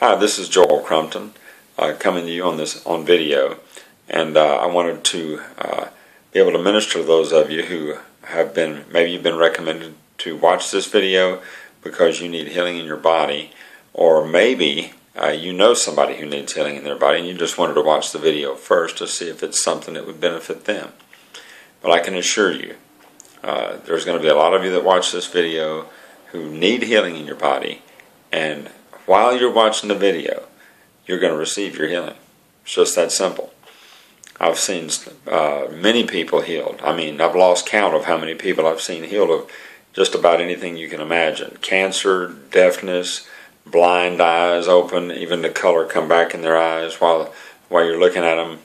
Hi, this is Joel Crumpton uh, coming to you on this on video, and uh, I wanted to uh, be able to minister to those of you who have been maybe you've been recommended to watch this video because you need healing in your body, or maybe uh, you know somebody who needs healing in their body and you just wanted to watch the video first to see if it's something that would benefit them. But I can assure you, uh, there's going to be a lot of you that watch this video who need healing in your body, and while you're watching the video, you're going to receive your healing. It's just that simple. I've seen uh, many people healed. I mean, I've lost count of how many people I've seen healed of just about anything you can imagine cancer, deafness, blind eyes open, even the color come back in their eyes while, while you're looking at them.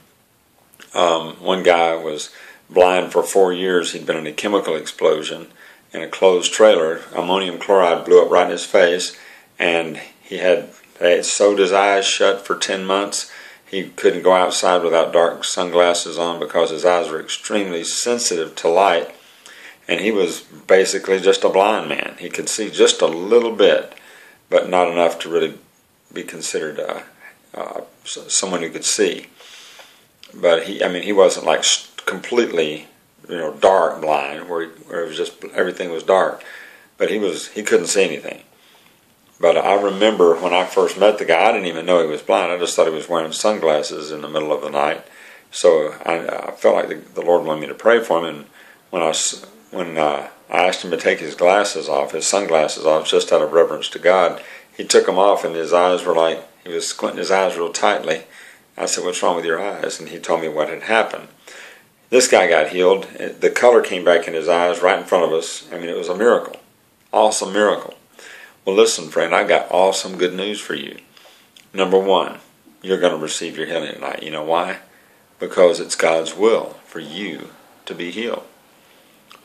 Um, one guy was blind for four years. He'd been in a chemical explosion in a closed trailer. Ammonium chloride blew up right in his face, and he had had sewed his eyes shut for 10 months. He couldn't go outside without dark sunglasses on because his eyes were extremely sensitive to light. And he was basically just a blind man. He could see just a little bit, but not enough to really be considered uh, uh, someone who could see. But he, I mean, he wasn't like completely, you know, dark blind, where, he, where it was just everything was dark. But he was, he couldn't see anything. But I remember when I first met the guy, I didn't even know he was blind. I just thought he was wearing sunglasses in the middle of the night. So I, I felt like the, the, Lord wanted me to pray for him. And when I when uh, I asked him to take his glasses off, his sunglasses off, just out of reverence to God, he took them off, and his eyes were like he was squinting his eyes real tightly. I said, "What's wrong with your eyes?" And he told me what had happened. This guy got healed. The color came back in his eyes right in front of us. I mean, it was a miracle, awesome miracle. Well, listen, friend, I got awesome good news for you. Number one, you're going to receive your healing tonight. You know why? Because it's God's will for you to be healed.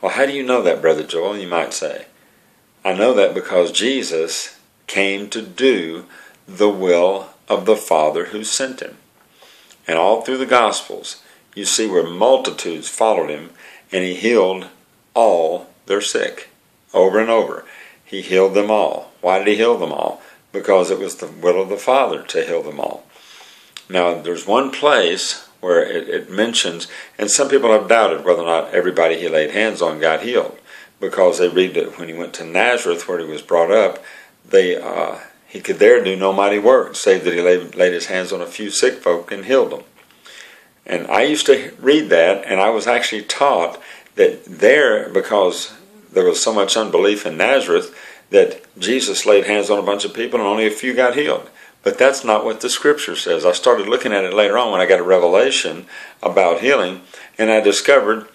Well, how do you know that, Brother Joel? You might say. I know that because Jesus came to do the will of the Father who sent him. And all through the Gospels, you see where multitudes followed him and he healed all their sick over and over. He healed them all. Why did he heal them all? Because it was the will of the Father to heal them all. Now, there's one place where it, it mentions, and some people have doubted whether or not everybody he laid hands on got healed, because they read that when he went to Nazareth, where he was brought up, they uh, he could there do no mighty work, save that he laid, laid his hands on a few sick folk and healed them. And I used to read that, and I was actually taught that there, because there was so much unbelief in Nazareth that Jesus laid hands on a bunch of people and only a few got healed. But that's not what the scripture says. I started looking at it later on when I got a revelation about healing, and I discovered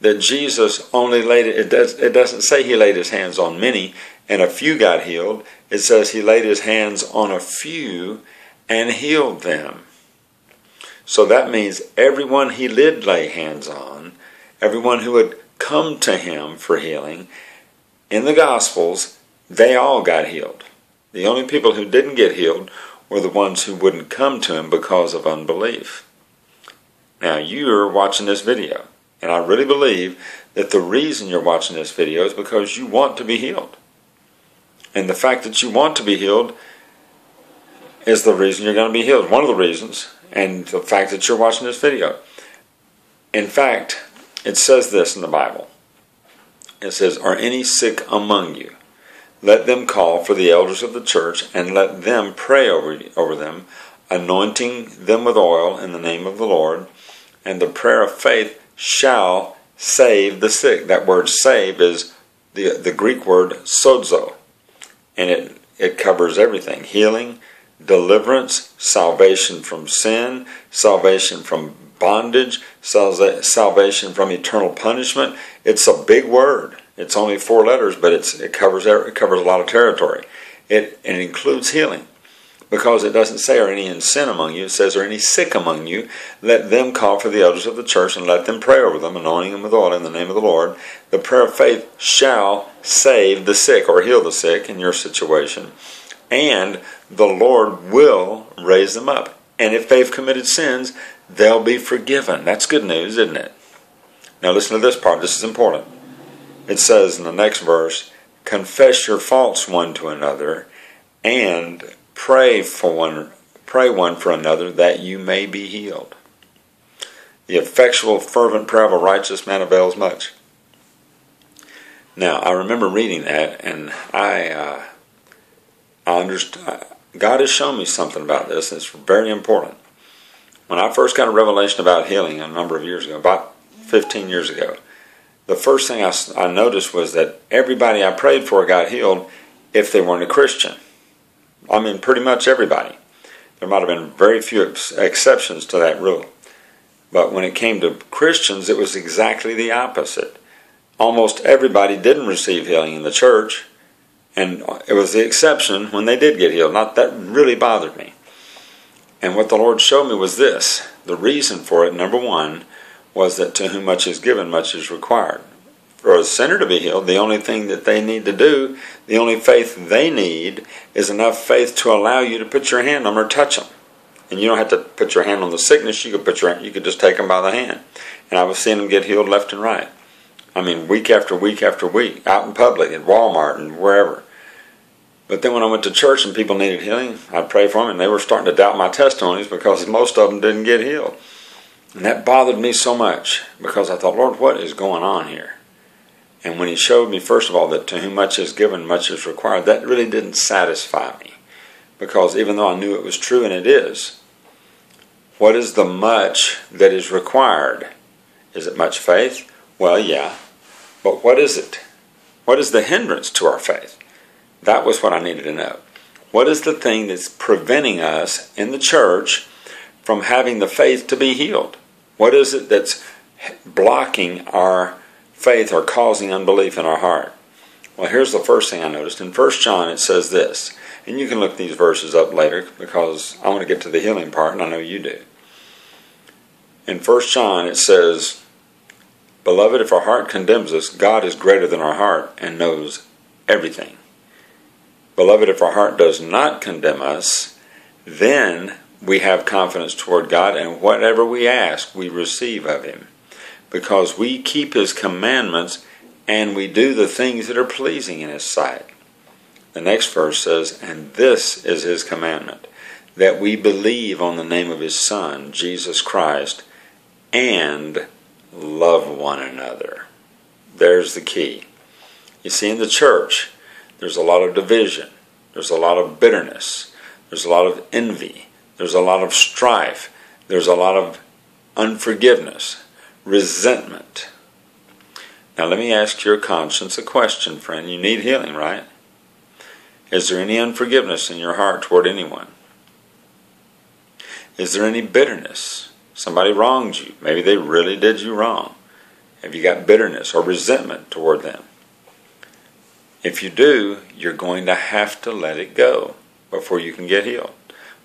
that Jesus only laid it, does, it doesn't say he laid his hands on many and a few got healed. It says he laid his hands on a few and healed them. So that means everyone he did lay hands on, everyone who had come to him for healing, in the Gospels, they all got healed. The only people who didn't get healed were the ones who wouldn't come to him because of unbelief. Now, you're watching this video, and I really believe that the reason you're watching this video is because you want to be healed. And the fact that you want to be healed is the reason you're going to be healed. One of the reasons, and the fact that you're watching this video. In fact, it says this in the Bible. It says, Are any sick among you? Let them call for the elders of the church and let them pray over, over them, anointing them with oil in the name of the Lord. And the prayer of faith shall save the sick. That word save is the, the Greek word sozo. And it, it covers everything healing, deliverance, salvation from sin, salvation from bondage, salvation from eternal punishment. It's a big word. It's only four letters, but it covers er, it covers a lot of territory. It, it includes healing because it doesn't say, Are any in sin among you? It says, Are any sick among you? Let them call for the elders of the church and let them pray over them, anointing them with oil in the name of the Lord. The prayer of faith shall save the sick or heal the sick in your situation, and the Lord will raise them up. And if they've committed sins, they'll be forgiven. That's good news, isn't it? Now, listen to this part. This is important. It says in the next verse, Confess your faults one to another and pray for one pray one for another that you may be healed. The effectual fervent prayer of a righteous man avails much. Now, I remember reading that, and I, uh, I understand. God has shown me something about this. It's very important. When I first got a revelation about healing a number of years ago, about 15 years ago, the first thing I, I noticed was that everybody I prayed for got healed if they weren't a Christian. I mean, pretty much everybody. There might have been very few ex- exceptions to that rule. But when it came to Christians, it was exactly the opposite. Almost everybody didn't receive healing in the church, and it was the exception when they did get healed. Not that really bothered me. And what the Lord showed me was this the reason for it, number one, was that to whom much is given, much is required. For a sinner to be healed, the only thing that they need to do, the only faith they need, is enough faith to allow you to put your hand on them or touch them. And you don't have to put your hand on the sickness. You could put your you could just take them by the hand. And I was seeing them get healed left and right. I mean, week after week after week, out in public, at Walmart and wherever. But then when I went to church and people needed healing, I'd pray for them, and they were starting to doubt my testimonies because most of them didn't get healed. And that bothered me so much because I thought, Lord, what is going on here? And when He showed me, first of all, that to whom much is given, much is required, that really didn't satisfy me. Because even though I knew it was true, and it is, what is the much that is required? Is it much faith? Well, yeah. But what is it? What is the hindrance to our faith? That was what I needed to know. What is the thing that's preventing us in the church from having the faith to be healed? What is it that's blocking our faith or causing unbelief in our heart? Well, here's the first thing I noticed. In 1 John, it says this, and you can look these verses up later because I want to get to the healing part, and I know you do. In 1 John, it says, Beloved, if our heart condemns us, God is greater than our heart and knows everything. Beloved, if our heart does not condemn us, then we have confidence toward God, and whatever we ask, we receive of Him. Because we keep His commandments and we do the things that are pleasing in His sight. The next verse says, And this is His commandment, that we believe on the name of His Son, Jesus Christ, and love one another. There's the key. You see, in the church, there's a lot of division, there's a lot of bitterness, there's a lot of envy, there's a lot of strife. There's a lot of unforgiveness, resentment. Now, let me ask your conscience a question, friend. You need healing, right? Is there any unforgiveness in your heart toward anyone? Is there any bitterness? Somebody wronged you. Maybe they really did you wrong. Have you got bitterness or resentment toward them? If you do, you're going to have to let it go before you can get healed.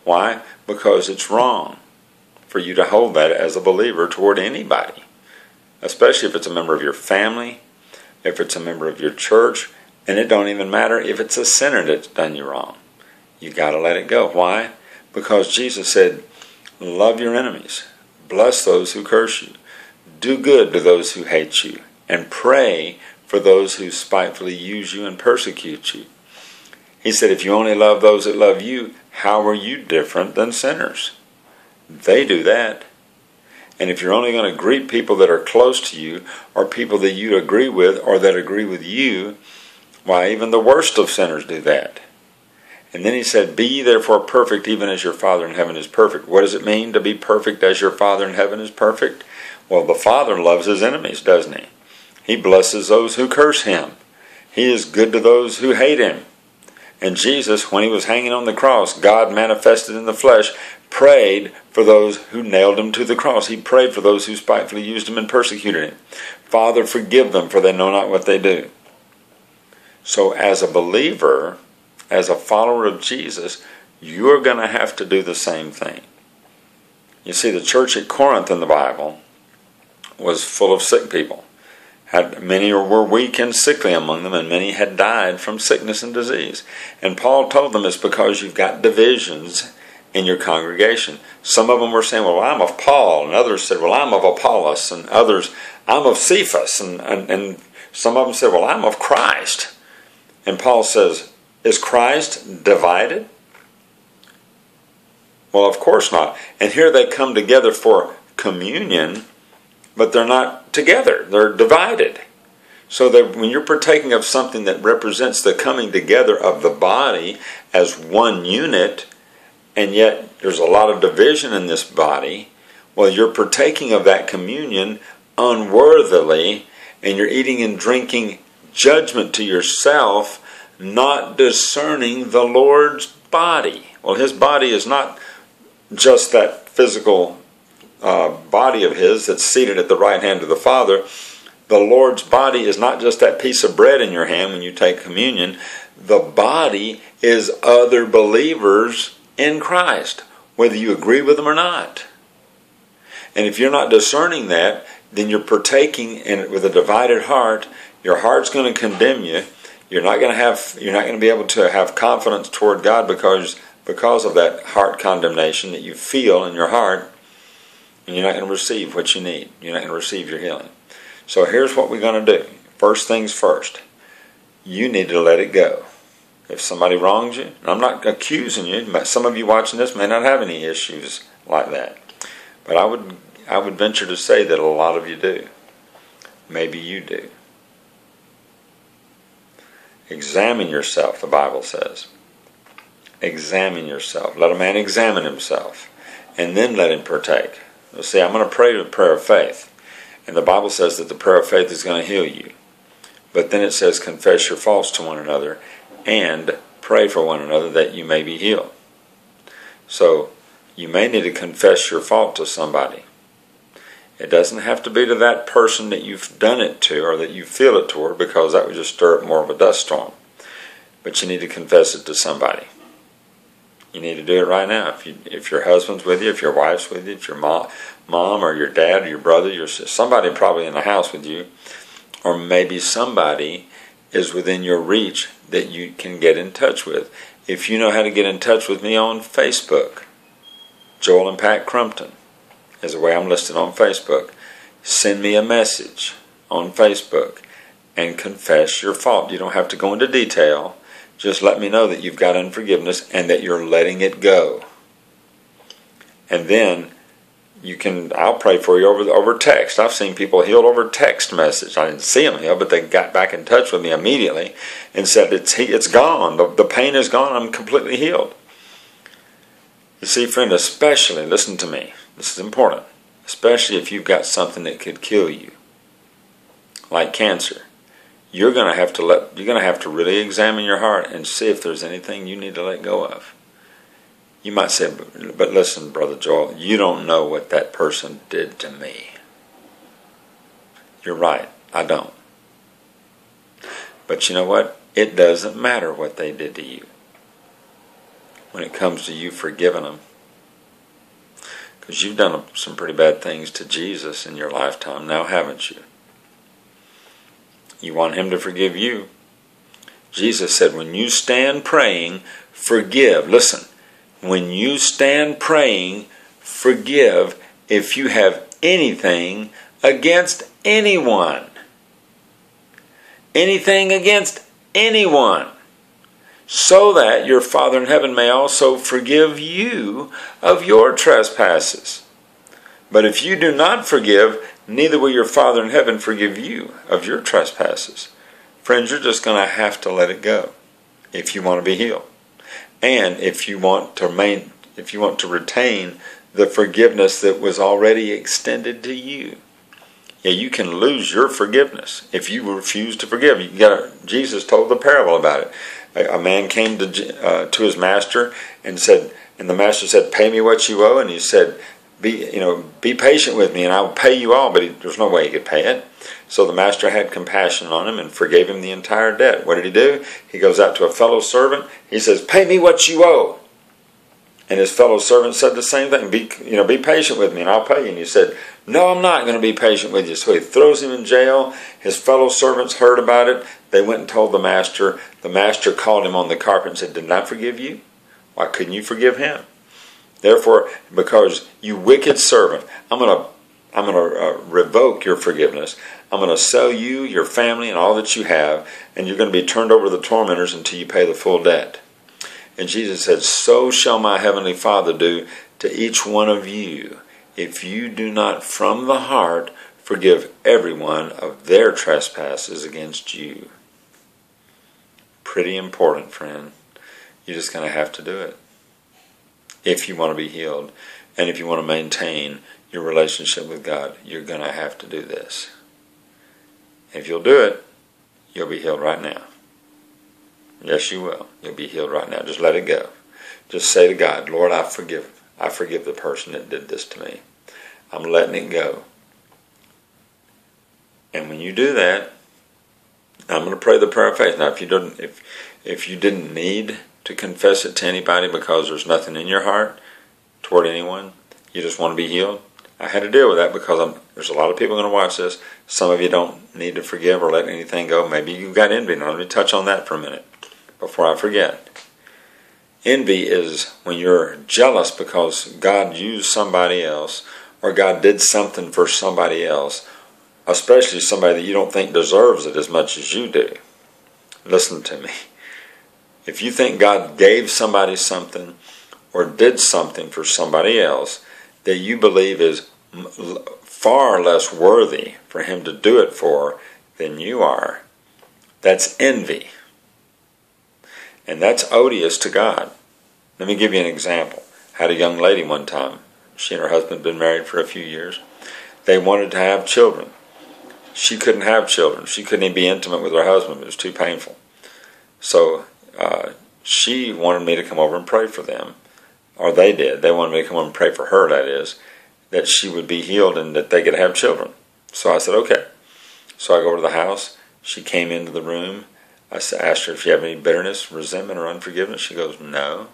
Why? Because it's wrong for you to hold that as a believer toward anybody, especially if it's a member of your family, if it's a member of your church, and it don't even matter if it's a sinner that's done you wrong. You got to let it go. Why? Because Jesus said, "Love your enemies, bless those who curse you, do good to those who hate you, and pray for those who spitefully use you and persecute you." He said, "If you only love those that love you, how are you different than sinners? They do that. And if you're only going to greet people that are close to you, or people that you agree with, or that agree with you, why, even the worst of sinners do that. And then he said, Be ye therefore perfect, even as your Father in heaven is perfect. What does it mean to be perfect as your Father in heaven is perfect? Well, the Father loves his enemies, doesn't he? He blesses those who curse him. He is good to those who hate him. And Jesus, when he was hanging on the cross, God manifested in the flesh, prayed for those who nailed him to the cross. He prayed for those who spitefully used him and persecuted him. Father, forgive them, for they know not what they do. So, as a believer, as a follower of Jesus, you're going to have to do the same thing. You see, the church at Corinth in the Bible was full of sick people had many or were weak and sickly among them, and many had died from sickness and disease. And Paul told them it's because you've got divisions in your congregation. Some of them were saying, Well, I'm of Paul, and others said, Well, I'm of Apollos, and others, I'm of Cephas, and, and, and some of them said, Well, I'm of Christ. And Paul says, Is Christ divided? Well, of course not. And here they come together for communion, but they're not together, they're divided. So that when you're partaking of something that represents the coming together of the body as one unit, and yet there's a lot of division in this body, well, you're partaking of that communion unworthily, and you're eating and drinking judgment to yourself, not discerning the Lord's body. Well, his body is not just that physical uh, body of his that's seated at the right hand of the Father. The Lord's body is not just that piece of bread in your hand when you take communion. The body is other believers in Christ, whether you agree with them or not. And if you're not discerning that, then you're partaking in it with a divided heart. Your heart's going to condemn you. You're not going to have. You're not going to be able to have confidence toward God because because of that heart condemnation that you feel in your heart, and you're not going to receive what you need. You're not going to receive your healing. So here's what we're going to do. First things first. You need to let it go. If somebody wrongs you, I'm not accusing you, but some of you watching this may not have any issues like that. But I would I would venture to say that a lot of you do. Maybe you do. Examine yourself, the Bible says. Examine yourself. Let a man examine himself, and then let him partake. You'll see, I'm going to pray the prayer of faith. And the Bible says that the prayer of faith is going to heal you. But then it says, confess your faults to one another and pray for one another that you may be healed. So, you may need to confess your fault to somebody. It doesn't have to be to that person that you've done it to or that you feel it toward because that would just stir up more of a dust storm. But you need to confess it to somebody. You need to do it right now. If you, if your husband's with you, if your wife's with you, if your mom, mom or your dad or your brother, your somebody probably in the house with you, or maybe somebody is within your reach that you can get in touch with. If you know how to get in touch with me on Facebook, Joel and Pat Crumpton is the way I'm listed on Facebook. Send me a message on Facebook and confess your fault. You don't have to go into detail. Just let me know that you've got unforgiveness and that you're letting it go. And then you can I'll pray for you over over text. I've seen people healed over text message. I didn't see them healed, but they got back in touch with me immediately and said it's it's gone. The, the pain is gone. I'm completely healed. You see, friend, especially listen to me. This is important, especially if you've got something that could kill you, like cancer. You're going to have to let you're going to have to really examine your heart and see if there's anything you need to let go of. You might say, but listen, brother Joel, you don't know what that person did to me. You're right, I don't. But you know what? It doesn't matter what they did to you when it comes to you forgiving them because you've done some pretty bad things to Jesus in your lifetime now, haven't you? You want Him to forgive you. Jesus said, when you stand praying, forgive. Listen, when you stand praying, forgive if you have anything against anyone. Anything against anyone so that your Father in heaven may also forgive you of your trespasses. But if you do not forgive, neither will your Father in heaven forgive you of your trespasses. Friends, you're just going to have to let it go if you want to be healed. And if you want to remain if you want to retain the forgiveness that was already extended to you. Yeah, you can lose your forgiveness if you refuse to forgive. You got Jesus told the parable about it a, man came to uh, to his master and said, and the master said, "Pay me what you owe." And he said, "Be you know, be patient with me, and I will pay you all." But he, there's no way he could pay it. So the master had compassion on him and forgave him the entire debt. What did he do? He goes out to a fellow servant. He says, "Pay me what you owe." And his fellow servant said the same thing. Be you know, be patient with me, and I'll pay you. And he said, "No, I'm not going to be patient with you." So he throws him in jail. His fellow servants heard about it. They went and told the master. The master called him on the carpet and said, Didn't I forgive you? Why couldn't you forgive him? Therefore, because you wicked servant, I'm going to I'm going to uh, revoke your forgiveness. I'm going to sell you, your family, and all that you have, and you're going to be turned over to the tormentors until you pay the full debt. And Jesus said, So shall my heavenly Father do to each one of you if you do not from the heart forgive everyone of their trespasses against you. Pretty important, friend. You're just going to have to do it if you want to be healed. And if you want to maintain your relationship with God, you're going to have to do this. If you'll do it, you'll be healed right now. Yes, you will. You'll be healed right now. Just let it go. Just say to God, Lord, I forgive. I forgive the person that did this to me. I'm letting it go. And when you do that, I'm going to pray the prayer of faith. Now, if you didn't, if if you didn't need to confess it to anybody because there's nothing in your heart toward anyone, you just want to be healed. I had to deal with that because I'm, there's a lot of people going to watch this. Some of you don't need to forgive or let anything go. Maybe you've got envy. Now, let me touch on that for a minute before I forget. Envy is when you're jealous because God used somebody else or God did something for somebody else, especially somebody that you don't think deserves it as much as you do. Listen to me. If you think God gave somebody something or did something for somebody else that you believe is far less worthy for Him to do it for than you are, that's envy. And that's odious to God. Let me give you an example. I had a young lady one time. She and her husband had been married for a few years. They wanted to have children. She couldn't have children. She couldn't even be intimate with her husband. It was too painful. So uh, she wanted me to come over and pray for them. Or they did. They wanted me to come over and pray for her, that is, that she would be healed and that they could have children. So I said, okay. So I go over to the house. She came into the room. I asked her if she had any bitterness, resentment, or unforgiveness. She goes, no.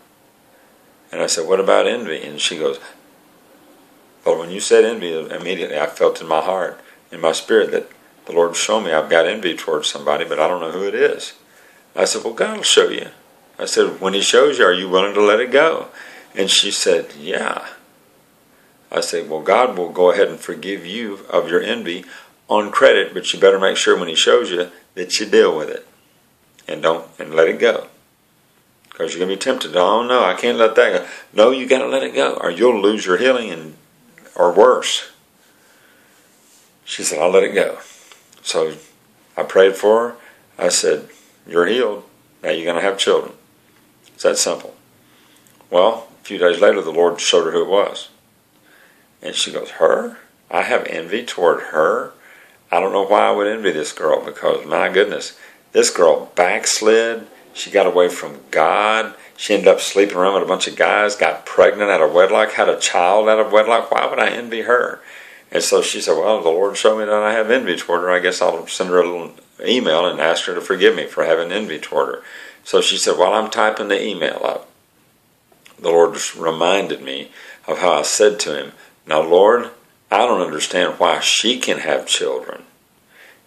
And I said, what about envy? And she goes, well, when you said envy, immediately I felt in my heart, in my spirit, that the Lord showed me I've got envy towards somebody, but I don't know who it is. I said, well, God will show you. I said, when He shows you, are you willing to let it go? And she said, yeah. I said, well, God will go ahead and forgive you of your envy on credit, but you better make sure when He shows you that you deal with it and don't and let it go. Because you're gonna be tempted. Oh no, I can't let that go. No, you gotta let it go, or you'll lose your healing and or worse. She said, I'll let it go. So I prayed for her. I said, You're healed. Now you're gonna have children. It's that simple. Well, a few days later the Lord showed her who it was. And she goes, Her? I have envy toward her? I don't know why I would envy this girl because my goodness, this girl backslid. She got away from God. She ended up sleeping around with a bunch of guys, got pregnant out of wedlock, had a child out of wedlock. Why would I envy her? And so she said, Well, the Lord showed me that I have envy toward her. I guess I'll send her a little email and ask her to forgive me for having envy toward her. So she said, While I'm typing the email up, the Lord just reminded me of how I said to him, Now, Lord, I don't understand why she can have children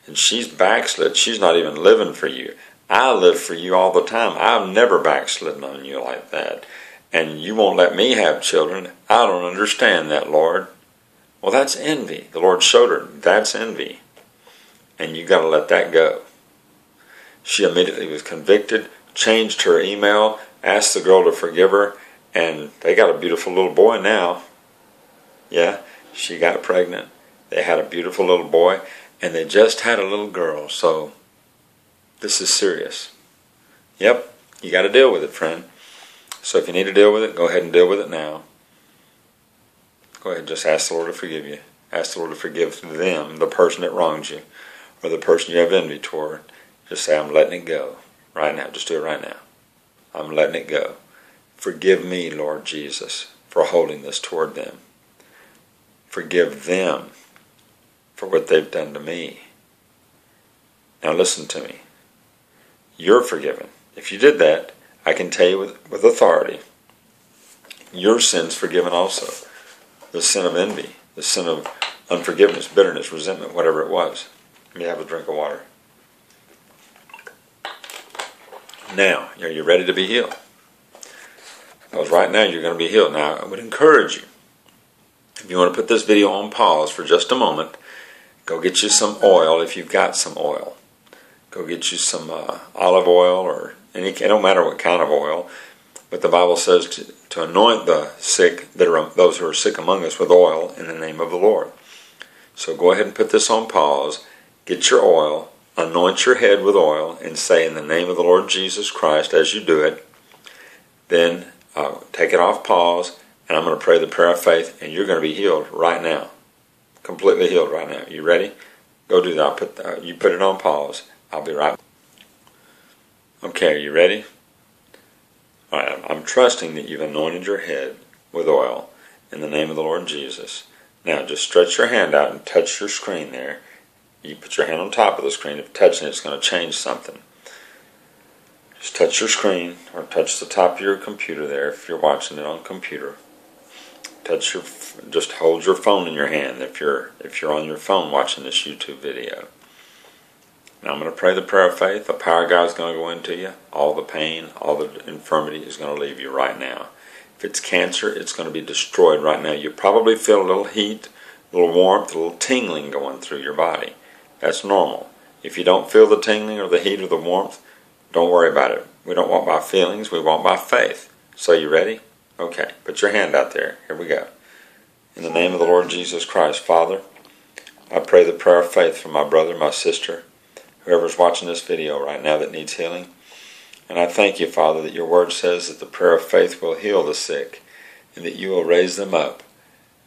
and she's backslid. She's not even living for you. I live for you all the time. I've never backslidden on you like that. And you won't let me have children. I don't understand that, Lord. Well, that's envy. The Lord showed her that's envy. And you got to let that go. She immediately was convicted, changed her email, asked the girl to forgive her, and they got a beautiful little boy now. Yeah, she got pregnant. They had a beautiful little boy and they just had a little girl, so this is serious. Yep, you got to deal with it, friend. So if you need to deal with it, go ahead and deal with it now. Go ahead, just ask the Lord to forgive you. Ask the Lord to forgive them, the person that wronged you, or the person you have envy toward. Just say, I'm letting it go right now. Just do it right now. I'm letting it go. Forgive me, Lord Jesus, for holding this toward them. Forgive them for what they've done to me. Now listen to me. You're forgiven. If you did that, I can tell you with, with authority, your sin's forgiven also. The sin of envy, the sin of unforgiveness, bitterness, resentment, whatever it was. Let me have a drink of water. Now, are you ready to be healed? Because right now you're going to be healed. Now, I would encourage you, if you want to put this video on pause for just a moment, Go get you some oil if you've got some oil. Go get you some uh, olive oil or any, it don't matter what kind of oil. But the Bible says to, to anoint the sick, that are those who are sick among us, with oil in the name of the Lord. So go ahead and put this on pause. Get your oil, anoint your head with oil, and say, In the name of the Lord Jesus Christ, as you do it. Then uh, take it off pause, and I'm going to pray the prayer of faith, and you're going to be healed right now. Completely healed right now. You ready? Go do that. I'll put the, you put it on pause. I'll be right. Okay, are you ready? All right, I'm trusting that you've anointed your head with oil in the name of the Lord Jesus. Now, just stretch your hand out and touch your screen there. You put your hand on top of the screen. If touching it, it's going to change something. Just touch your screen or touch the top of your computer there if you're watching it on computer. Touch your just hold your phone in your hand if you're if you're on your phone watching this YouTube video. I'm going to pray the prayer of faith. The power of God is going to go into you. All the pain, all the infirmity is going to leave you right now. If it's cancer, it's going to be destroyed right now. You probably feel a little heat, a little warmth, a little tingling going through your body. That's normal. If you don't feel the tingling or the heat or the warmth, don't worry about it. We don't want by feelings, we want by faith. So, you ready? Okay, put your hand out there. Here we go. In the name of the Lord Jesus Christ, Father, I pray the prayer of faith for my brother, my sister, whoever's watching this video right now that needs healing. And I thank you, Father, that your word says that the prayer of faith will heal the sick and that you will raise them up.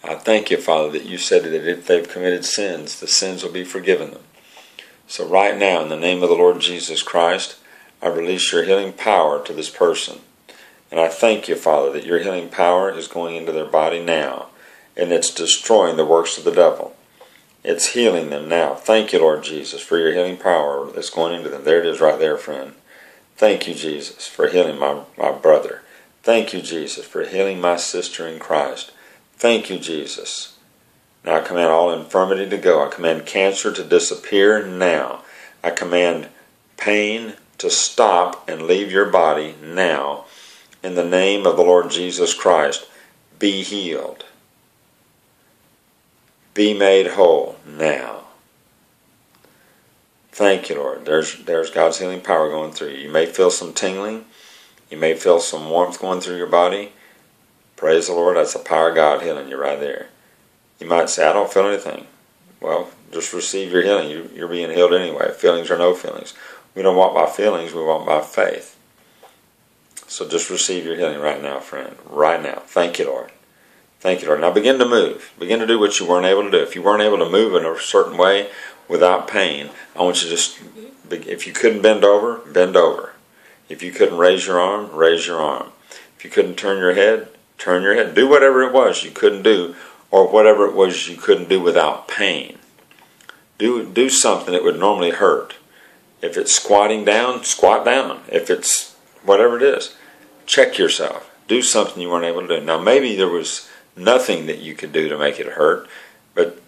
I thank you, Father, that you said that if they've committed sins, the sins will be forgiven them. So, right now, in the name of the Lord Jesus Christ, I release your healing power to this person. And I thank you, Father, that your healing power is going into their body now, and it's destroying the works of the devil. It's healing them now. Thank you, Lord Jesus, for your healing power that's going into them. There it is right there, friend. Thank you, Jesus, for healing my, my brother. Thank you, Jesus, for healing my sister in Christ. Thank you, Jesus. Now I command all infirmity to go. I command cancer to disappear now. I command pain to stop and leave your body now. In the name of the Lord Jesus Christ, be healed. Be made whole now. Thank you, Lord. There's, there's God's healing power going through you. You may feel some tingling. You may feel some warmth going through your body. Praise the Lord. That's the power of God healing you right there. You might say, I don't feel anything. Well, just receive your healing. You, you're being healed anyway. Feelings or no feelings. We don't walk by feelings, we walk by faith. So just receive your healing right now, friend. Right now. Thank you, Lord. Thank you, Lord. Now begin to move. Begin to do what you weren't able to do. If you weren't able to move in a certain way without pain, I want you to just, if you couldn't bend over, bend over. If you couldn't raise your arm, raise your arm. If you couldn't turn your head, turn your head. Do whatever it was you couldn't do or whatever it was you couldn't do without pain. Do, do something that would normally hurt. If it's squatting down, squat down. If it's whatever it is, check yourself. Do something you weren't able to do. Now, maybe there was nothing that you could do to make it hurt, but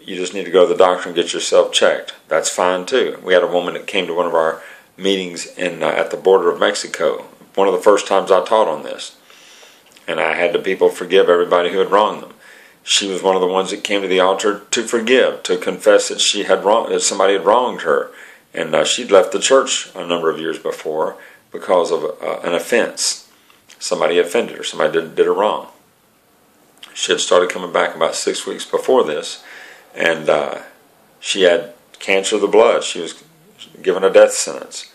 you just need to go to the doctor and get yourself checked. That's fine too. We had a woman that came to one of our meetings in uh, at the border of Mexico. One of the first times I taught on this, and I had the people forgive everybody who had wronged them. She was one of the ones that came to the altar to forgive, to confess that she had wrong, that somebody had wronged her, and uh, she'd left the church a number of years before because of uh, an offense. Somebody offended her, somebody did, did her wrong. She had started coming back about six weeks before this, and uh, she had cancer of the blood. She was given a death sentence.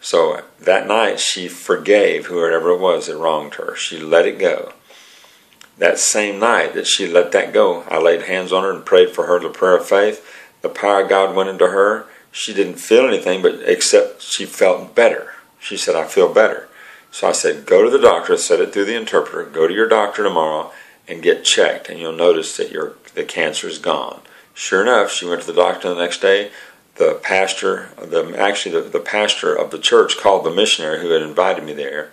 So that night she forgave whoever it was that wronged her. She let it go. That same night that she let that go, I laid hands on her and prayed for her the prayer of faith. The power of God went into her she didn't feel anything, but except she felt better. She said, I feel better. So I said, go to the doctor, said it through the interpreter, go to your doctor tomorrow and get checked, and you'll notice that your the cancer is gone. Sure enough, she went to the doctor the next day. The pastor, the actually the, the pastor of the church called the missionary who had invited me there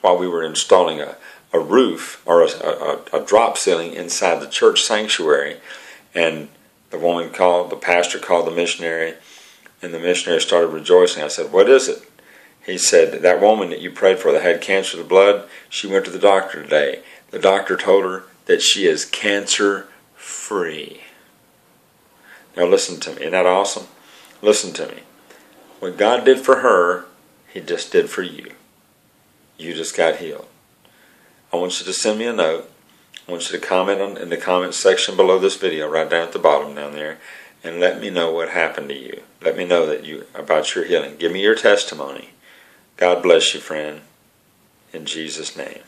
while we were installing a, a roof or a, a, a drop ceiling inside the church sanctuary. And the woman called, the pastor called the missionary and the missionary started rejoicing. I said, What is it? He said, That woman that you prayed for that had cancer of the blood, she went to the doctor today. The doctor told her that she is cancer free. Now listen to me. Isn't that awesome? Listen to me. What God did for her, He just did for you. you just got healed. I want you to send me a note. I want you to comment on, in the comment section below this video, right down at the bottom down there, and let me know what happened to you. Let me know that you about your healing. Give me your testimony. God bless you, friend. In Jesus' name.